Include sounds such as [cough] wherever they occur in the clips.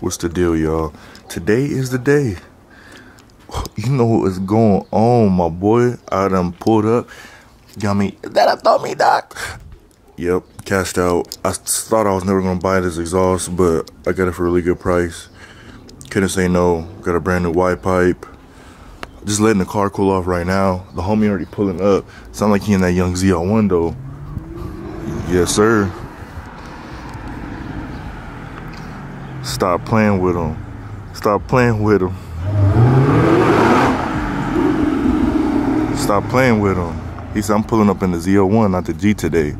What's the deal, y'all? Today is the day. You know what is going on, my boy. I done pulled up. Got me. That Tomei, doc. Yep, cashed out. I thought I was never gonna buy this exhaust, but I got it for a really good price. Couldn't say no. Got a brand new white pipe. Just letting the car cool off right now. The homie already pulling up. Sound like he in that young ZL1 though. Yes, sir. Stop playing with him. Stop playing with him. Stop playing with him. He said, I'm pulling up in the Z01, not the G today.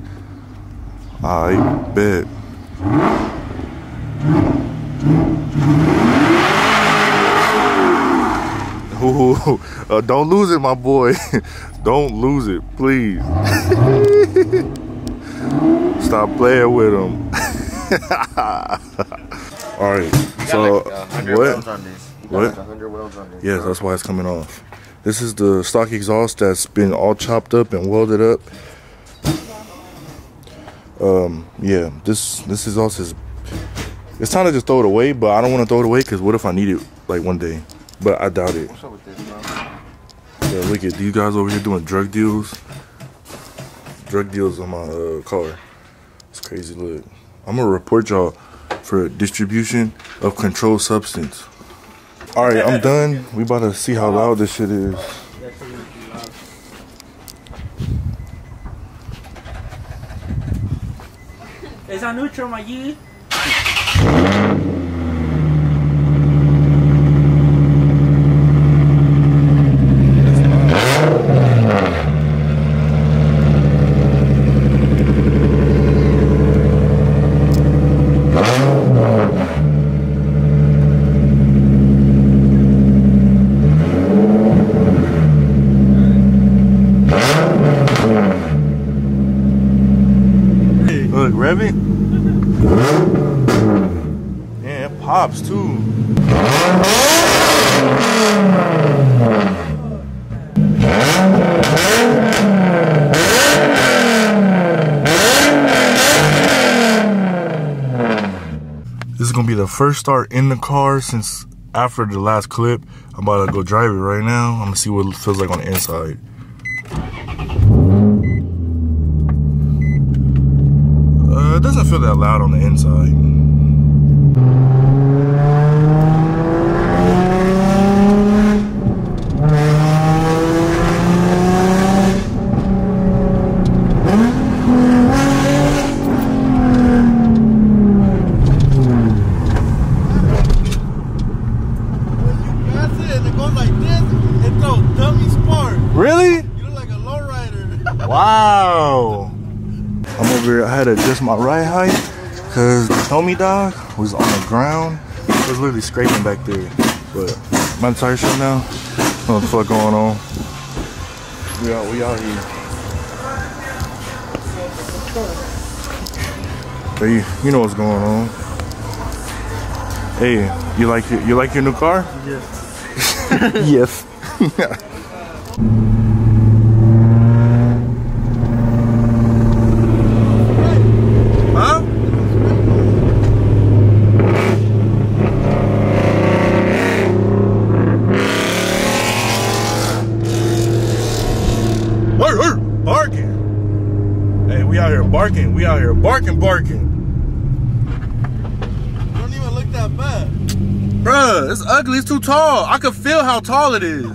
Alright, bet. Ooh, [laughs] uh, don't lose it, my boy. [laughs] don't lose it, please. [laughs] Stop playing with him. All right. So like what? What? Like Yes, that's why it's coming off. This is the stock exhaust that's been all chopped up and welded up. Um, yeah, this this exhaust is. It's time to just throw it away, but I don't want to throw it away because what if I need it like one day? But I doubt it. What's up with this, bro? Yeah, look at these guys over here doing drug deals. Drug deals on my uh, car. It's crazy. Look, I'm gonna report y'all for distribution of controlled substance. All right, I'm done. We about to see how loud this shit is. Esa neutral allí. Look, Revy. Yeah, it pops too. This is gonna be the first start in the car since after the last clip. I'm about to go drive it right now. I'm gonna see what it feels like on the inside. Uh, it doesn't feel that loud on the inside. That's it. And it goes like this. It throws dummy spark. Really? You look like a lowrider. Wow. Over. I had to adjust my ride height because the homie dog was on the ground. It was literally scraping back there. But my tire shut now. What the fuck going on? We out, we out here. Hey, you, you know what's going on. Hey, you like your, you like your new car? Yes. [laughs] yes. [laughs] huh? Arr, arr, barking. Hey, we out here barking. We out here barking, barking. don't even look that bad. Bruh, it's ugly. It's too tall. I can feel how tall it is.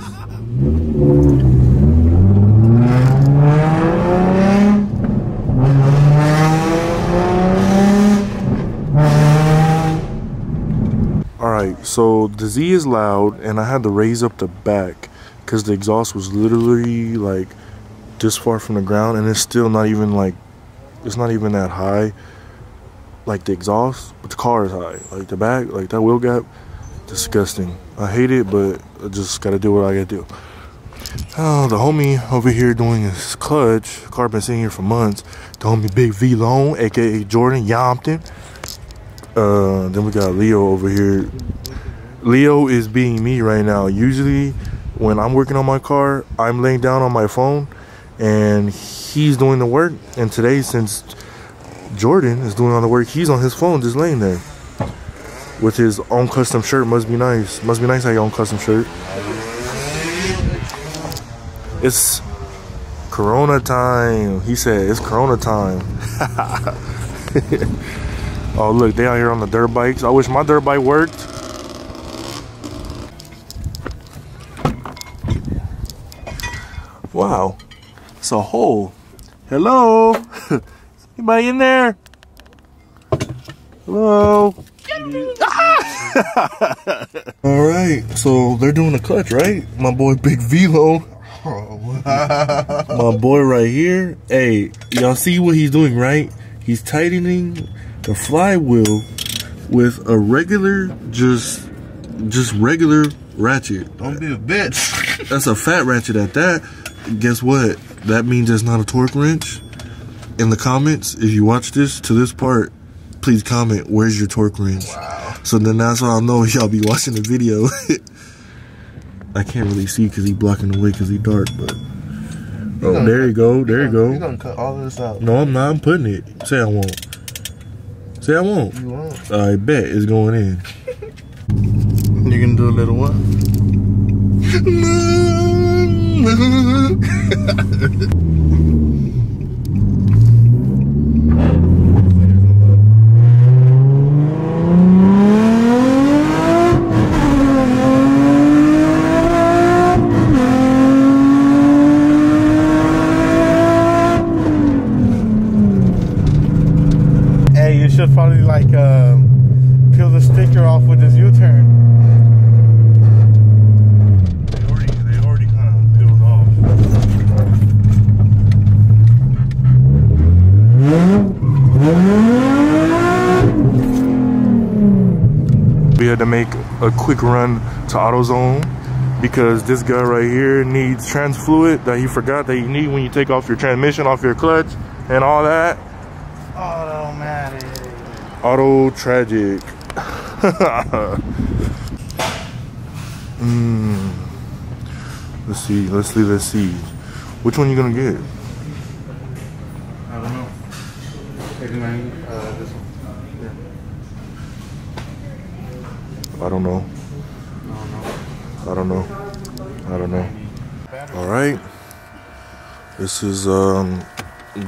Alright, so the Z is loud, and I had to raise up the back because the exhaust was literally like this far from the ground, and it's still not even like it's not even that high like the exhaust, but the car is high. Like the back, like that wheel gap, disgusting. I hate it, but I just gotta do what I gotta do. Oh, the homie over here doing his clutch. Car been sitting here for months. The homie Big V Lone, aka Jordan Yompton. Uh, then we got Leo over here. Leo is being me right now. Usually, when I'm working on my car, I'm laying down on my phone, and he's doing the work. And today, since Jordan is doing all the work. He's on his phone, just laying there. with his own custom shirt. Must be nice. Must be nice how your own custom shirt. It's Corona time. He said it's Corona time. [laughs] oh look, they out here on the dirt bikes. I wish my dirt bike worked. Wow, it's a hole. Hello, [laughs] anybody in there? Hello. [laughs] All right, so they're doing a clutch, right? My boy Big Velo. [laughs] My boy right here. Hey, y'all see what he's doing, right? He's tightening the flywheel with a regular, just, just regular ratchet. Don't be a bitch. That's a fat ratchet at that. Guess what? That means it's not a torque wrench. In the comments, if you watch this to this part, please comment where's your torque wrench. Wow. So then that's how I'll know [laughs] y'all be watching the video. [laughs] I can't really see because he blocking the way because he dark, but oh, gonna- there you go, there you go. You're gonna cut all of this out. No, I'm not. I'm putting it. Say I won't. Say I won't. You won't. I bet it's going in. You're gonna do a little what? [laughs] Hey, [laughs] you should probably like um, peel the sticker off with this U-turn. They already, they already kind of peeled off. We had to make a quick run to AutoZone because this guy right here needs trans fluid that he forgot that you need when you take off your transmission off your clutch and all that. Automatic. Auto tragic. [laughs] mm. Let's see. Let's see. Let's see. Which one you gonna get? I don't know. Eighty-nine. Uh, this one. I don't know. I don't know. I don't know. All right. This is um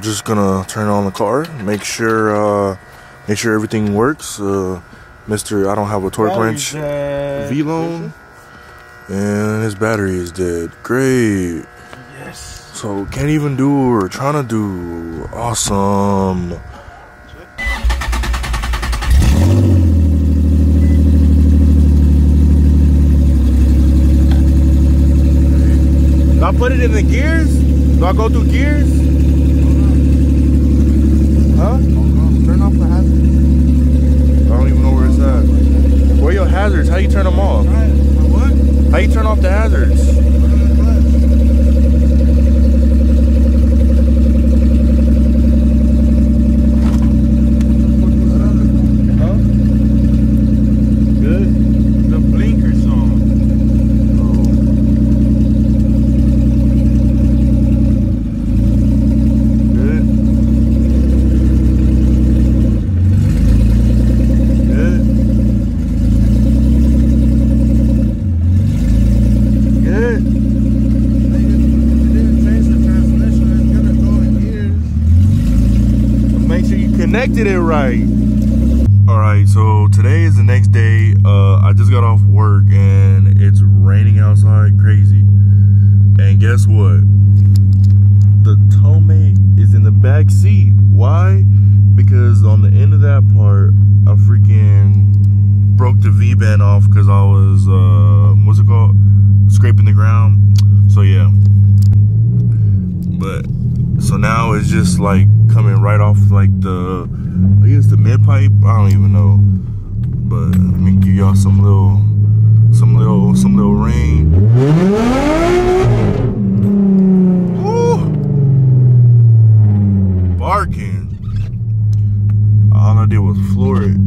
just gonna turn on the car. Make sure uh make sure everything works. Uh Mr. I don't have a torque wrench V loan and his battery is dead. Great. Yes. So can't even do or trying to do. Awesome. Do I put it in the gears? Do I go through gears? Huh? Turn off the hazards. I don't even know where it's at. Where are your hazards? How you turn them off? What? How you turn off the hazards? Huh? Good. The blinkers on. Good. Good. Good. didn't change the transmission. It's gonna go in gears. Make sure you connected it right. All right, so today is the next day. Uh, I just got off work and it's raining outside, crazy. And guess what? The Tomei is in the back seat. Why? Because on the end of that part, I freaking broke the V band off because I was uh, what's it called? Scraping the ground. So yeah. But so now it's just like coming right off like the I guess the mid pipe. I don't even know. But let me give y'all some little some little some little rain. Woo! Barking. All I did was floor it.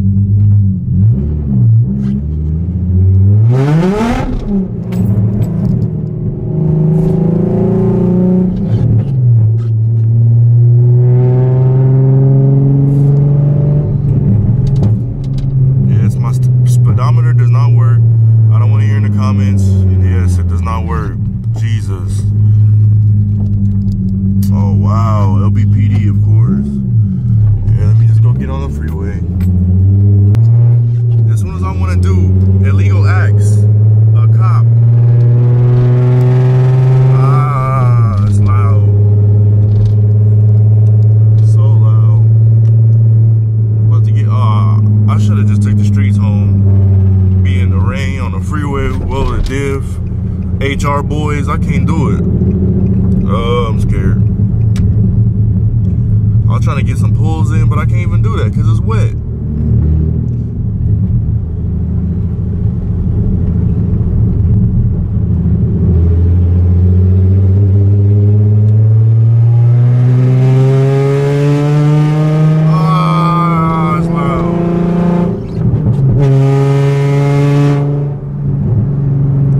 Yeah, it's my st- speedometer does not work. I don't want to hear in the comments. Yes, it does not work. Jesus. Oh wow, LBPD of course. Yeah, let me just go get on the freeway. As soon as I want to do illegal acts, a cop. Ah, it's loud. So loud. About to get. Ah, I should have just the streets home. Be in the rain on the freeway, well the diff. HR boys, I can't do it. Uh, I'm scared. I'm trying to get some pulls in, but I can't even do that because it's wet. Ah, it's loud.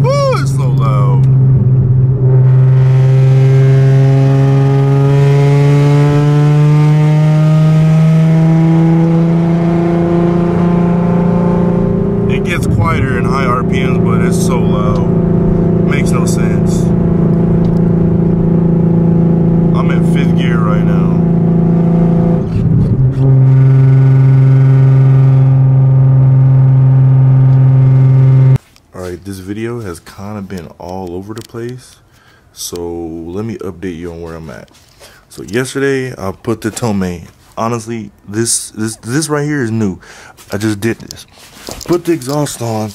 Woo, it's so loud. It gets quieter in high RPMs, but it's so loud. Makes no sense. I'm in fifth gear right now. Alright, this video has kind of been all over the place. So let me update you on where I'm at. So yesterday I put the Tomei. Honestly, this this this right here is new. I just did this. Put the exhaust on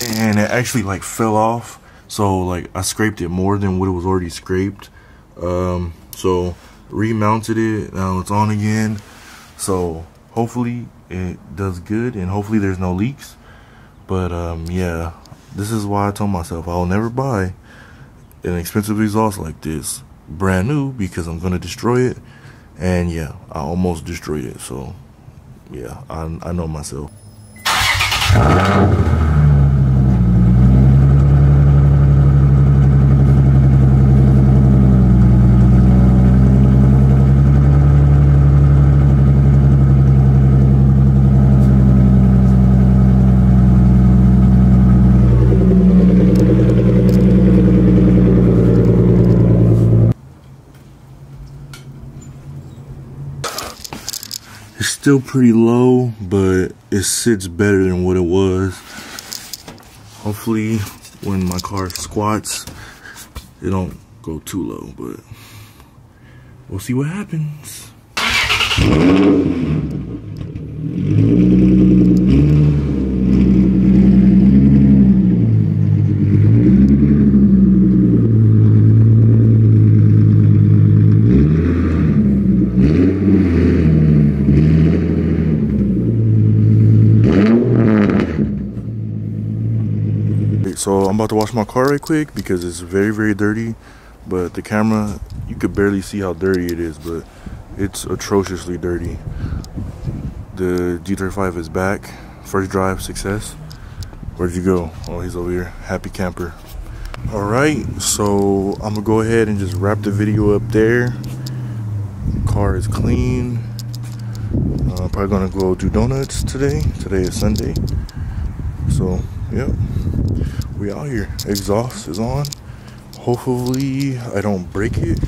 and it actually like fell off. So like I scraped it more than what it was already scraped. Um so remounted it. Now it's on again. So hopefully it does good and hopefully there's no leaks. But um yeah, this is why I told myself I'll never buy an expensive exhaust like this brand new because I'm gonna destroy it. And yeah, I almost destroyed it. So yeah, I I know myself. It's still pretty low, but it sits better than what it was. Hopefully, when my car squats, it don't go too low, but we'll see what happens. So I'm about to wash my car right quick because it's very, very dirty. But the camera, you could barely see how dirty it is, but it's atrociously dirty. The G35 is back. First drive success. Where'd you go? Oh, he's over here. Happy camper. All right, so I'm gonna go ahead and just wrap the video up there. Car is clean. Uh, probably gonna go do donuts today. Today is Sunday. So, yep we out here. Exhaust is on. Hopefully I don't break it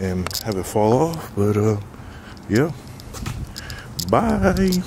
and have it fall off. But uh yeah. Bye.